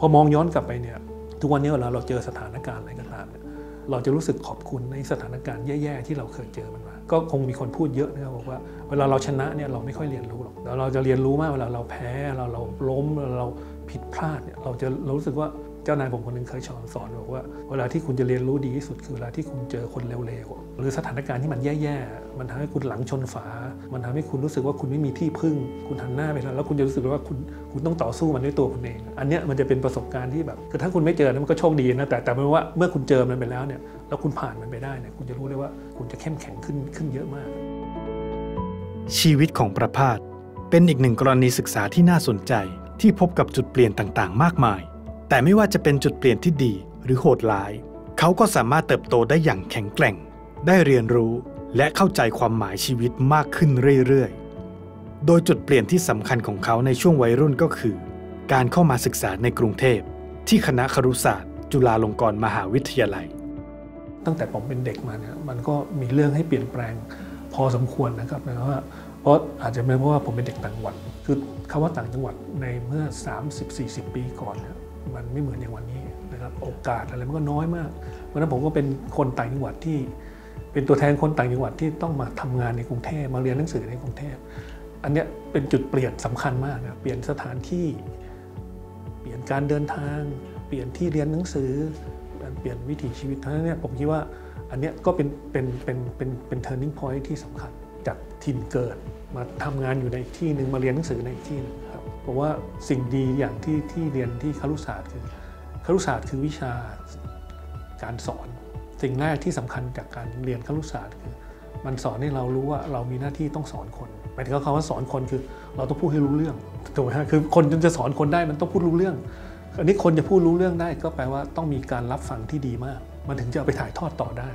พอมองย้อนกลับไปเนี่ยทุกวันนี้เวลาเราเจอสถานการณ์อะไรก็ตามเนี่ยเราจะรู้สึกขอบคุณในสถานการณ์แย่ๆที่เราเคยเจอมันมา ก็คงมีคนพูดเยอะนะครับบอกว่าเวลาเราชนะเนี่ยเราไม่ค่อยเรียนรู้หรอกแต่เราจะเรียนรู้มากเวลาเราแพ้เราเราล้มเราผิดพลาดเนี่ยเราจะเรารู้สึกว่า จ้านายผมคนหนึงเคยสอนสอนบอกว่าเวลาที่คุณจะเรียนรู้ดีที่สุดคือเวลาที่คุณเจอคนเร็วๆหรือสถานการณ์ที่มันแย่ๆมันทำให้คุณหลังชนฝา มันทำให้คุณรู้สึกว่าคุณไม่มีที่พึ่ง คุณหันหน้าไปแล้วแล้วคุณจะรู้สึกว่าคุณคุณต้องต่อสู้มันด้วยตัวคุณเอง อันเนี้ยมันจะเป็นประสบการณ์ที่แบบคือถ้าคุณไม่เจอมันก็โชคดีนะแต่แต่เป็นว่าเมื่อคุณเจอมันไปแล้วเนี่ยแล้วคุณผ่านมันไปได้เนี่ยคุณจะรู้เลยว่าคุณจะเข้มแข็งขึ้นขึ้นเยอะมาก ชีวิตของประพาสเป็นอีกหนึ่งกรณีศึกษาที่น่าสนใจที่พบกับจุดเปลี่ยนต่างๆ มากมาย แต่ไม่ว่าจะเป็นจุดเปลี่ยนที่ดีหรือโหดร้าย เขาก็สามารถเติบโตได้อย่างแข็งแกร่ง ได้เรียนรู้และเข้าใจความหมายชีวิตมากขึ้นเรื่อยๆ โดยจุดเปลี่ยนที่สำคัญของเขาในช่วงวัยรุ่นก็คือ การเข้ามาศึกษาในกรุงเทพ ที่คณะครุศาสตร์ จุฬาลงกรณ์มหาวิทยาลัย ตั้งแต่ผมเป็นเด็กมาเนี่ยมันก็มีเรื่องให้เปลี่ยนแปลงพอสมควรนะครับนะว่าเพราะอาจจะเป็นเพราะว่าผมเป็นเด็กต่างจังหวัด คือคำว่าต่างจังหวัดในเมื่อ 30-40 ปีก่อนเนี่ย มันไม่เหมือนอย่างวันนี้นะครับโอกาสอะไรมันก็น้อยมาก เพราะฉะนั้นผมก็เป็นคนต่างจังหวัดที่ เป็นตัวแทนคนต่างจังหวัดที่ต้องมาทำงานในกรุงเทพมาเรียนหนังสือในกรุงเทพอันเนี้ยเป็นจุดเปลี่ยนสำคัญมากนะเปลี่ยนสถานที่ เปลี่ยนการเดินทาง เปลี่ยนที่เรียนหนังสือเปลี่ยนวิถีชีวิตเพราะฉะนั้นเนี่ยผมคิดว่าอันเนี้ยก็เป็นเป็นเป็นเป็นเป็น turning point ที่สำคัญจากถิ่นเกิดมาทำงานอยู่ในที่หนึ่งมาเรียนหนังสือในที่หนึง บผมว่าสิ่งดีอย่างที่ที่เรียนที่ครุศาสตร์คือครุศาสตร์คือวิชาการสอน สิ่งแรกที่สำคัญจากการเรียนครุศาสตร์คือ มันสอนให้เรารู้ว่าเรามีหน้าที่ต้องสอนคนหมายถึงคำว่าสอนคนคือเราต้องพูดให้รู้เรื่องถูกไหมฮะคือคนจะสอนคนได้มันต้องพูดรู้เรื่องอันนี้คนจะพูดรู้เรื่องได้ก็แปลว่าต้องมีการรับฟังที่ดีมาก มันถึงจะเอาไปถ่ายทอดต่อได้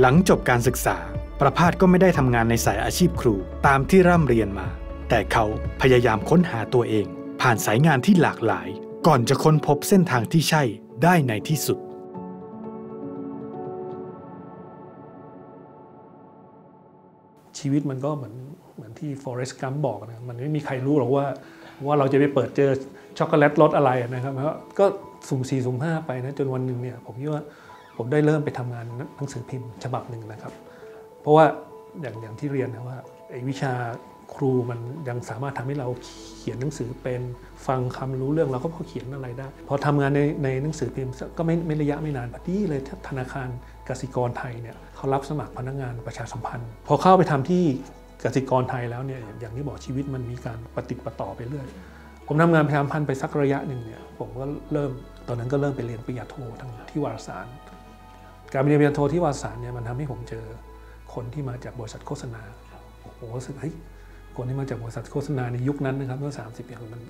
หลังจบการศึกษา ประพาสก็ไม่ได้ทำงานในสายอาชีพครูตามที่ร่ำเรียนมา แต่เขาพยายามค้นหาตัวเอง ผ่านสายงานที่หลากหลาย ก่อนจะค้นพบเส้นทางที่ใช่ได้ในที่สุด ชีวิตมันก็เหมือนเหมือนที่ฟอเรสต์กัมบอกนะมันไม่มีใครรู้หรอกว่าว่าเราจะไปเปิดเจอช็อกโกแลตรสอะไรนะครับแล้วก็สุ่มสี่สุ่มห้าไปนะจนวันหนึ่งเนี่ยผมคิดว่าผมได้เริ่มไปทำงานหนังสือพิมพ์ฉบับหนึ่งนะครับ เพราะว่าอย่างอย่างที่เรียนนะว่าไอ้วิชา ครูมันยังสามารถทำให้เราเขียนหนังสือเป็นฟังคำรู้เรื่องเราก็พอเขียนอะไรได้ พอทำงานในในหนังสือพิมพ์ก็ไม่ไม่ระยะไม่นานพอดีเลยธนาคารกสิกรไทยเนี่ยเขารับสมัครพนักงานประชาสัมพันธ์ พอเข้าไปทำที่กสิกรไทยแล้วเนี่ยอย่างที่บอกชีวิตมันมีการปฏิดประต่อไปเรื่อยผมทำงานประชาสัมพันธ์ไปสักระยะหนึ่งเนี่ยผมก็เริ่มตอนนั้นก็เริ่มไปเรียนปริญญาโททั้งที่วารสาร การเรียนปริญญาโทที่วารสารเนี่ยมันทำให้ผมเจอคนที่มาจากบริษัทโฆษณาโอ้โหรู้สึกเฮ้ย คนที่มาจากบริษัทโฆษณาในยุคนั้นนะครับเมื่อ 30 ปีมัน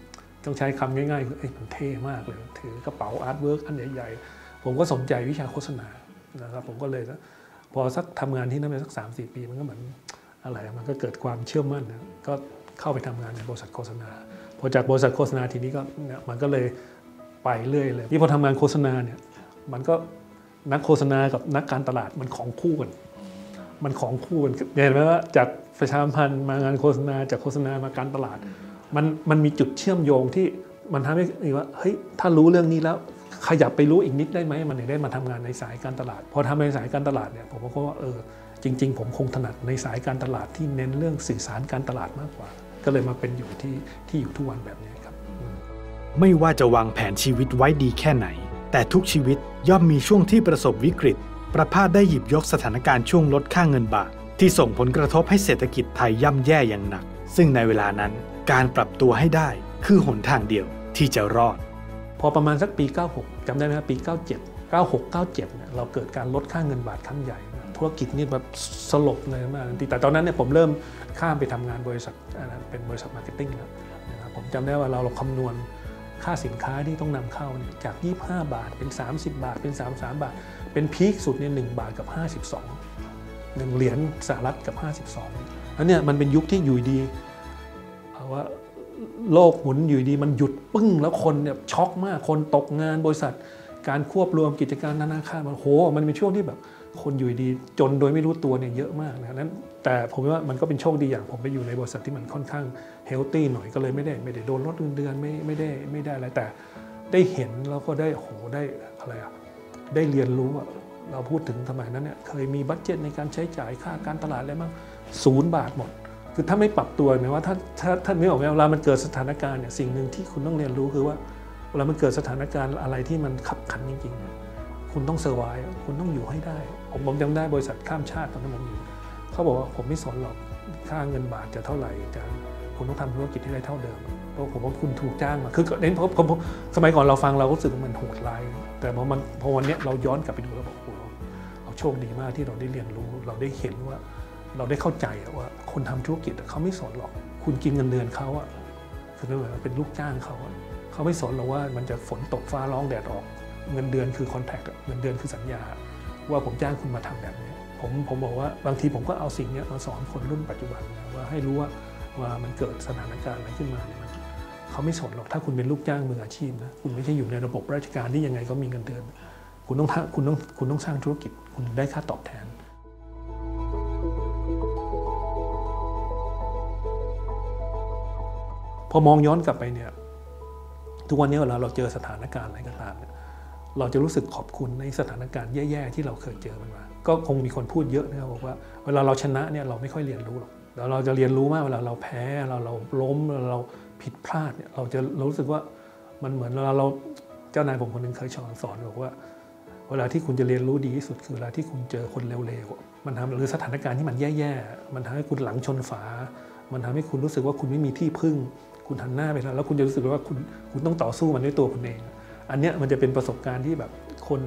ต้องใช้คำง่ายๆคือเอ้ยมันเท่มากเลย ถือกระเป๋า artwork อันใหญ่ๆ ผมก็สนใจวิชาโฆษณานะครับผมก็เลยพอสักทำงานที่นั่นไปสัก 3 4 ปีมันก็เหมือนอะไรมันก็เกิดความเชื่อมั่นนะก็เข้าไปทำงานในบริษัทโฆษณาพอจากบริษัทโฆษณาทีนี้ก็เนี่ยมันก็เลยไปเรื่อยเลยที่พอทำงานโฆษณาเนี่ยมันก็นักโฆษณากับนักการตลาดมันของคู่กัน มันของคู่กันเห็นไหมว่าจาก ประชาสัมพันธ์มางานโฆษณาจากโฆษณามาการตลาด มันมันมีจุดเชื่อมโยงที่มันทำให้ว่าเฮ้ยถ้ารู้เรื่องนี้แล้วขยับไปรู้อีกนิดได้ไหมมันถึงได้มาทำงานในสายการตลาด พอทำในสายการตลาดเนี่ยผมก็ว่าเออจริง ๆ ผมคงถนัดในสายการตลาดที่เน้นเรื่องสื่อสารการตลาดมากกว่า ก็เลยมาเป็นอยู่ที่ที่อยู่ทุกวันแบบนี้ครับ ไม่ว่าจะวางแผนชีวิตไว้ดีแค่ไหน แต่ทุกชีวิตย่อมมีช่วงที่ประสบวิกฤต ประพาสได้หยิบยกสถานการณ์ช่วงลดค่าเงินบาท ที่ส่งผลกระทบให้เศรษฐกิจไทยย่ำแย่อย่างหนัก ซึ่งในเวลานั้นการปรับตัวให้ได้คือหนทางเดียวที่จะรอด พอประมาณสักปี 96จำได้ไหมครับปี 97 96 97เนี่ยเราเกิดการลดค่าเงินบาทครั้งใหญ่ธุรกิจนี่แบบสลบเลยมากแต่ตอนนั้นเนี่ยผมเริ่มข้ามไปทำงานบริษัทเป็นบริษัท marketing แล้วนะครับผมจำได้ว่าเราเราคำนวณค่าสินค้าที่ต้องนำเข้าเนี่ยจาก 25 บาทเป็น 30 บาทเป็น 33 บาท เป็น peak สุดเนี่ย1บาทกับ 52 1เหรียญสหรัฐกับ 52แล้วเนี่ยมันเป็นยุคที่อยู่ดีๆ ว่าโลกหมุนอยู่ดีๆ มันหยุดปึ้งแล้วคนเนี่ยช็อกมากคนตกงานบริษัท การควบรวมกิจการธนาคารมันโหมันเป็นช่วงที่แบบ คนอยู่ดีจนโดยไม่รู้ตัวเนี่ยเยอะมากนะนั้นแต่ผมว่ามันก็เป็นโชคดีอย่างผมไปอยู่ในบริษัทที่มันค่อนข้างเฮลตี้หน่อยก็เลยไม่ได้ไม่ได้โดนลดเงินเดือนไม่ไม่ได้ไม่ได้อะไรแต่ได้เห็นแล้วก็ได้โหได้อะไรอะได้เรียนรู้อะ เราพูดถึงสมัยนั้นเนี่ยเคยมีบัตเจ็ตในการใช้จ่ายค่าการตลาดอะไรบ้างศูนย์บาทหมด คือถ้าไม่ปรับตัวหมายว่าถ้าถ้าถ้านไม่ออกเวลามันเกิดสถานการณ์เนี่ยสิ่งหนึ่งที่คุณต้องเรียนรู้คือว่าเวลามันเกิดสถานการณ์อะไรที่มันขับขันจริงๆ คุณต้องเซอร์ไวคุณต้องอยู่ให้ได้ ผมผมจำได้บริษัทข้ามชาติตอนนั้นผมอยู่เขาบอกว่าผมไม่สนหรอกค่าเงินบาทจะเท่าไหร่จะคุณต้องทำธุรกิจที่ได้เท่าเดิม ผมว่าคุณถูกจ้างมาคือเน้นเพราะผมสมัยก่อนเราฟังเราก็รู้สึกว่ามันโหดร้าย แต่พอมันพอวันนี้เราย้อนกลับไปดูแล้วบอกโอ้เราโชคดีมากที่เราได้เรียนรู้ เราได้เห็นว่า เราได้เข้าใจว่าคนทำธุรกิจเขาไม่สอนหรอก คุณกินเงินเดือนเขาอะคือเหมือนเป็นลูกจ้างเขาอะเขาไม่สอนหรอกว่ามันจะฝนตกฟ้าร้องแดดออก เงินเดือนคือคอนแทคเงินเดือนคือสัญญา ว่าผมจ้างคุณมาทำแบบนี้ผมผมบอกว่าบางทีผมก็เอาสิ่งนี้มาสอนคนรุ่นปัจจุบันนะว่าให้รู้ว่าว่ามันเกิดสถานการณ์อะไรขึ้นมาเนี่ย เขาไม่สนหรอกถ้าคุณเป็นลูกจ้างมืออาชีพนะคุณไม่ใช่อยู่ในระบบราชการที่ยังไงก็มีเงินเดือน คุณต้องคุณต้องคุณต้องสร้างธุรกิจ คุณได้ค่าตอบแทน พอมองย้อนกลับไปเนี่ยทุกวันนี้เวลาเราเจอสถานการณ์อะไรก็ตามเนี่ยเราจะรู้สึกขอบคุณในสถานการณ์แย่ๆที่เราเคยเจอมันมา ก็คงมีคนพูดเยอะนะครับบอกว่า เวลาเราชนะเนี่ยเราไม่ค่อยเรียนรู้หรอกแล้วเราจะเรียนรู้มากเวลาเราแพ้เราเราล้มเรา ผิดพลาดเนี่ยเราจะรู้สึกว่ามันเหมือนเวลาเราเจ้านายผมคนหนึ่งเคยสอนสอนบอกว่า เวลาที่คุณจะเรียนรู้ดีที่สุดคือเวลาที่คุณเจอคนเร็วๆมันทำหรือสถานการณ์ที่มันแย่ๆมันทำให้คุณหลังชนฝา มันทำให้คุณรู้สึกว่าคุณไม่มีที่พึ่ง คุณหันหน้าไปแล้วแล้วคุณจะรู้สึกว่าคุณคุณต้องต่อสู้มันด้วยตัวคุณเอง อันเนี้ยมันจะเป็นประสบการณ์ที่แบบคน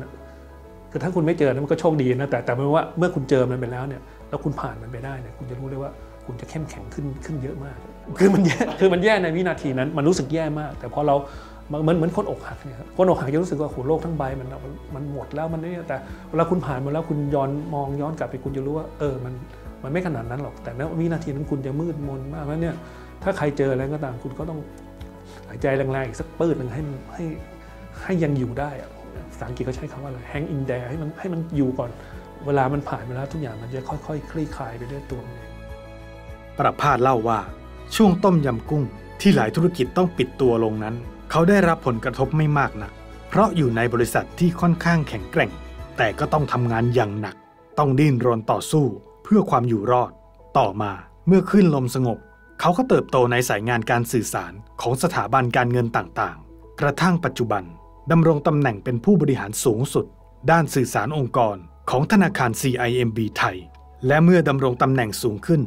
คือถ้าคุณไม่เจอมันก็โชคดีนะแต่แต่ไม่ว่าเมื่อคุณเจอมันไปแล้วเนี่ยแล้วคุณผ่านมันไปได้เนี่ยคุณจะรู้เลยว่าคุณจะเข้มแข็งขึ้นขึ้นเยอะมาก คือมันแย่คือมันแย่ในวินาทีนั้น มันรู้สึกแย่มาก แต่พอเราเหมือนเหมือนคนอกหักเนี่ยคนอกหักจะรู้สึกว่าโหโลกทั้งใบมันมันหมดแล้วมันนี่แต่เวลาคุณผ่านมาแล้วคุณย้อนมองย้อนกลับไปคุณจะรู้ว่าเออมันมันไม่ขนาดนั้นหรอกแต่ในวินาทีนั้นคุณจะมืดมนมากแล้วเนี่ยถ้าใครเจออะไรก็ตามคุณก็ต้องหายใจแรงๆอีกสักปืดหนึ่งให้ให้ให้ยังอยู่ได้อะภาษาอังกฤษเขาใช้คำว่าอะไร hang in there ให้มันให้มันอยู่ก่อน เวลามันผ่านไปแล้วทุกอย่างมันจะค่อยๆ คลี่คลายไปด้วยตัวมันเองประพาสเล่าว่า ช่วงต้มยำกุ้ง ที่หลายธุรกิจต้องปิดตัวลงนั้น เขาได้รับผลกระทบไม่มากนัก เพราะอยู่ในบริษัทที่ค่อนข้างแข็งแกร่ง แต่ก็ต้องทำงานอย่างหนัก ต้องดิ้นรนต่อสู้ เพื่อความอยู่รอด ต่อมาเมื่อขึ้นลมสงบ เขาก็เติบโตในสายงานการสื่อสารของสถาบันการเงินต่างๆ กระทั่งปัจจุบันดำรงตำแหน่งเป็นผู้บริหารสูงสุด ด้านสื่อสารองค์กรของธนาคาร CIMB ไทย และเมื่อดำรงตำแหน่งสูงขึ้น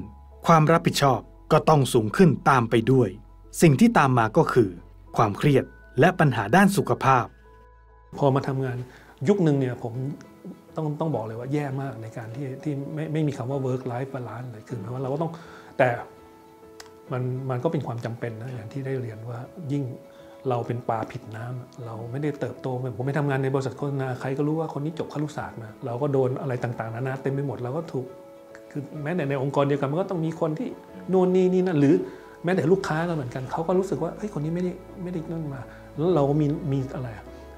ความรับผิดชอบ ก็ต้องสูงขึ้นตามไปด้วย สิ่งที่ตามมาก็คือ ความเครียดและปัญหาด้านสุขภาพ พอมาทำงานยุคหนึ่งเนี่ยผมต้องต้องบอกเลยว่าแย่มากในการที่ที่ไม่ไม่มีคำว่า work life balance เลยคือหมายว่าเราก็ต้องแต่มันมันก็เป็นความจำเป็นนะอย่างที่ได้เรียนว่ายิ่งเราเป็นปลาผิดน้ำเราไม่ได้เติบโตผมไม่ทำงานในบริษัทโฆษณาใครก็รู้ว่าคนนี้จบครุศาสตร์มาเราก็โดนอะไรต่างๆนานาเต็มไปหมดเราก็ถูก คือแม้แต่ในองค์กรเดียวกันมันก็ต้องมีคนที่โน่นนี่นี่นั่นหรือแม้แต่ลูกค้าก็เหมือนกันเขาก็รู้สึกว่าเฮ้ยคนนี้ไม่ได้ไม่ได้นั่นมา แล้วเราก็มีมีอะไร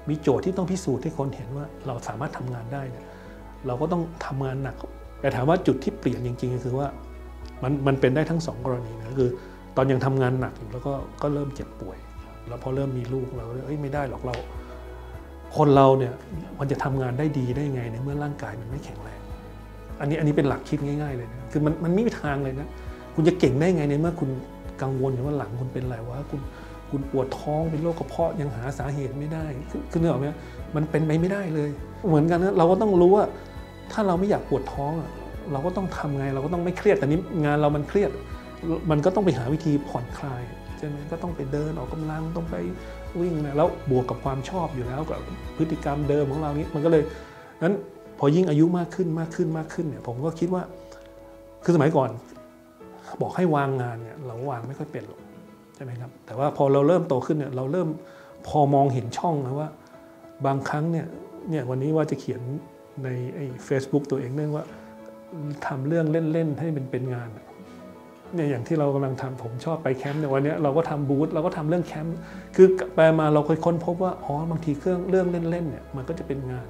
มีโจทย์ที่ต้องพิสูจน์ให้คนเห็นว่าเราสามารถทำงานได้เนี่ยเราก็ต้องทำงานหนัก แต่ถามว่าจุดที่เปลี่ยนจริงๆก็คือว่ามันมันเป็นได้ทั้งสองกรณีนะคือ ตอนยังทำงานหนักอยู่แล้วก็ก็เริ่มเจ็บป่วย แล้วพอเริ่มมีลูกเราเอ้ยไม่ได้หรอกเรา คนเราเนี่ยมันจะทำงานได้ดีได้ไงในเมื่อร่างกายมันไม่แข็งแรง อันนี้อันนี้เป็นหลักคิดง่ายๆเลยนะคือมันมันไม่มีทางเลยนะคุณจะเก่งได้ไงในเมื่อคุณกังวลอยู่ว่าหลังคุณเป็นอะไรวะคุณคุณปวดท้องเป็นโรคกระเพาะยังหาสาเหตุไม่ได้ คือเนื้อไหมมันเป็นไปไม่ได้เลย เหมือนกันนะเราก็ต้องรู้ว่า ถ้าเราไม่อยากปวดท้องเราก็ต้องทำไงเราก็ต้องไม่เครียดแต่นี้งานเรามันเครียด มันก็ต้องไปหาวิธีผ่อนคลายใช่ไหมก็ต้องไปเดินออกกำลังต้องไปวิ่งนะแล้วบวกกับความชอบอยู่แล้วกับพฤติกรรมเดิมของเรานี้มันก็เลยนั้น พอยิ่งอายุมากขึ้นมากขึ้นมากขึ้นเนี่ยผมก็คิดว่าคือสมัยก่อน บอกให้วางงานเนี่ยเราวางไม่ค่อยเป็นหรอกใช่ไหมครับแต่ว่าพอเราเริ่มโตขึ้นเนี่ยเราเริ่มพอมองเห็นช่องนะว่า บางครั้งเนี่ยเนี่ยวันนี้ว่าจะเขียนในไอ้เฟซบุ๊กตัวเองเรื่องว่าทำเรื่องเล่นๆให้มันเป็นงานเนี่ยอย่างที่เรากำลังทำผมชอบไปแคมป์ในวันนี้เราก็ทำบูธเราก็ทำเรื่องแคมป์คือไปมาเราเคยค้นพบว่าอ๋อบางทีเครื่องเรื่องเล่นๆเนี่ยมันก็จะเป็นงาน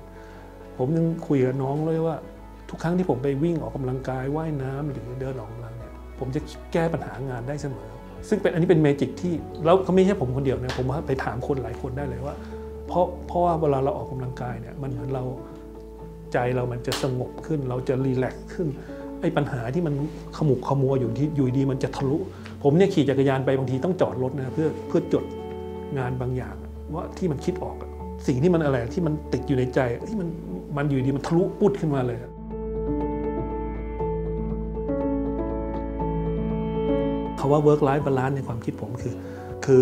ผมยังคุยกับน้องเลยว่า ทุกครั้งที่ผมไปวิ่งออกกำลังกายว่ายน้ำหรือเดินออกกำลังเนี่ยผมจะแก้ปัญหางานได้เสมอ ซึ่งเป็นอันนี้เป็นเมจิกที่แล้วก็ไม่ใช่ผมคนเดียวนะผมว่าไปถามคนหลายคนได้เลยว่า เพราะเพราะว่าเวลาเราออกกำลังกายเนี่ยมันเหมือนเราใจเรามันจะสงบขึ้น เราจะรีแลกซ์ขึ้นไอ้ปัญหาที่มันขมุกขมัวอยู่ที่อยู่ดีมันจะทะลุ ผมเนี่ยขี่จักรยานไปบางทีต้องจอดรถนะเพื่อเพื่อจดงานบางอย่างว่าที่มันคิดออก สิ่งที่มันอะไรที่มันติดอยู่ในใจที่มันมันอยู่ดีมันทะลุปุดขึ้นมาเลยคาว่า work life balance ในความคิดผมคือ คือ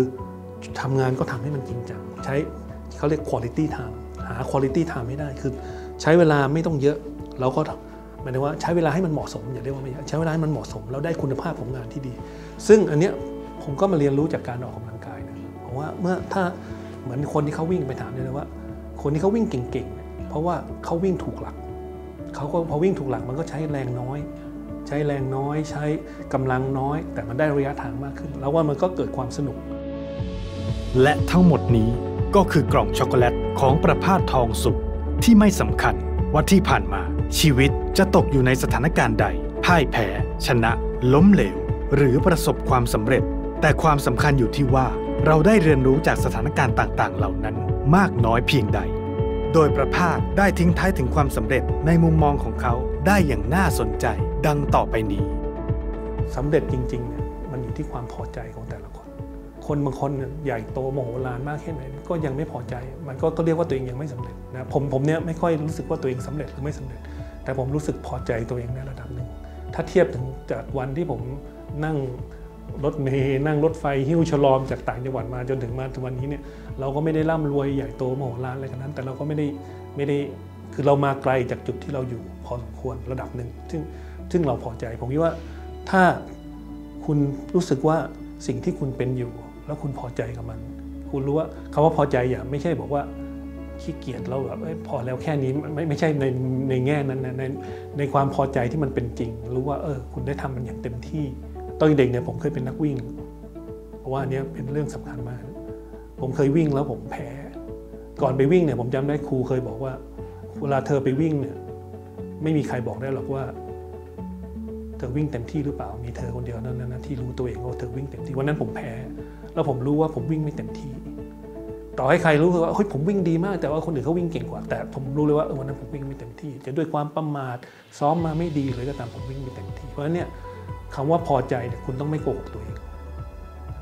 ทำงานก็ทำให้มันจริงจังใช้เขาเรียก quality time หา quality time ให้ได้คือ ใช้เวลาไม่ต้องเยอะเราก็หมายถึงว่าใช้เวลาให้มันเหมาะสมอย่าเรียกว่าไม่ใช้เวลาให้มันเหมาะสมแล้วได้คุณภาพของงานที่ดี ซึ่งอันเนี้ยผมก็มาเรียนรู้จากการออกกำลังกายนะผมว่าเมื่อถ้า เหมือนคนที่เขาวิ่งไปถามเลยนะว่า คนที่เขาวิ่งเก่งๆเพราะว่าเขาวิ่งถูกหลักเขาก็พอวิ่งถูกหลักมันก็ใช้แรงน้อย ใช้แรงน้อย ใช้กำลังน้อย แต่มันได้ระยะทางมากขึ้น แล้วว่ามันก็เกิดความสนุก และทั้งหมดนี้ก็คือกล่องช็อกโกแลตของประพาสทองสุขที่ไม่สำคัญว่าที่ผ่านมา ชีวิตจะตกอยู่ในสถานการณ์ใด พ่ายแพ้ ชนะ ล้มเหลว หรือประสบความสำเร็จ แต่ความสำคัญอยู่ที่ว่า เราได้เรียนรู้จากสถานการณ์ต่างๆ เหล่านั้นมากน้อยเพียงใด โดยประพาสได้ทิ้งท้ายถึงความสำเร็จในมุมมองของเขาได้อย่างน่าสนใจ ดังต่อไปนี้สำเร็จจริงๆเนี่ยมันอยู่ที่ความพอใจของแต่ละคน คนบางคนใหญ่โตโมโหลานมากแค่ไหนก็ยังไม่พอใจ มันก็ก็เรียกว่าตัวเองยังไม่สำเร็จนะผมผมเนี่ยไม่ค่อยรู้สึกว่าตัวเองสำเร็จหรือไม่สำเร็จ แต่ผมรู้สึกพอใจตัวเองในระดับหนึ่งถ้าเทียบถึงจากวันที่ผมนั่ง รถเมล์นั่งรถไฟหิ้วฉลอมจากต่างจังหวัดมาจนถึงมาถึงวันนี้เนี่ยเราก็ไม่ได้ร่ำรวยใหญ่โตมโหลานอะไรกันนั้น แต่เราก็ไม่ได้ไม่ได้คือเรามาไกลจากจุดที่เราอยู่พอสมควรระดับหนึ่งซึ่งซึ่งเราพอใจผมคิดว่าถ้าคุณรู้สึกว่าสิ่งที่คุณเป็นอยู่ แล้วคุณพอใจกับมัน คุณรู้ว่าคำว่าพอใจอย่าไม่ใช่บอกว่าขี้เกียจเราแบบเอ้ยพอแล้วแค่นี้ไม่ไม่ใช่ในในแง่นั้นนะในในความพอใจที่มันเป็นจริง รู้ว่าเออคุณได้ทำมันอย่างเต็มที่ ตอนเด็กเนี่ยผมเคยเป็นนักวิ่ง เพราะว่าอันเนี้ยเป็นเรื่องสำคัญมาก ผมเคยวิ่งแล้วผมแพ้ ก่อนไปวิ่งเนี่ยผมจำได้ครูเคยบอกว่า เวลาเธอไปวิ่งเนี่ยไม่มีใครบอกได้หรอกว่า เธอวิ่งเต็มที่หรือเปล่า มีเธอคนเดียวนั้นนะที่รู้ตัวเองว่าเธอวิ่งเต็มที่วันนั้นผมแพ้ แล้วผมรู้ว่าผมวิ่งไม่เต็มที่ ต่อให้ใครรู้ว่าเฮ้ยผมวิ่งดีมาก แต่ว่าคนอื่นเขาวิ่งเก่งกว่า แต่ผมรู้เลยว่าวันนั้นผมวิ่งไม่เต็มที่ จะด้วยความประมาทซ้อมมาไม่ดีเลยก็ตามผมวิ่งไม่เต็มที่ เพราะฉะนั้นเนี่ย คำว่าพอใจเนี่ยคุณต้องไม่โกหกตัวเอง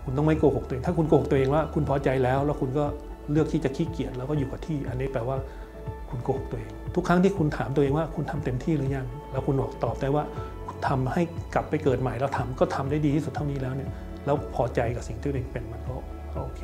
คุณต้องไม่โกหกตัวเอง ถ้าคุณโกหกตัวเองว่าคุณพอใจแล้ว แล้วคุณก็เลือกที่จะขี้เกียจแล้วก็อยู่กับที่ อันนี้แปลว่าคุณโกหกตัวเอง ทุกครั้งที่คุณถามตัวเองว่าคุณทำเต็มที่หรือยัง แล้วคุณบอกตอบได้ว่าคุณทำให้กลับไปเกิดใหม่แล้วทำก็ทำได้ดีที่สุดเท่านี้แล้วเนี่ย แล้วพอใจกับสิ่งที่ตัวเองเป็นมันก็โอเค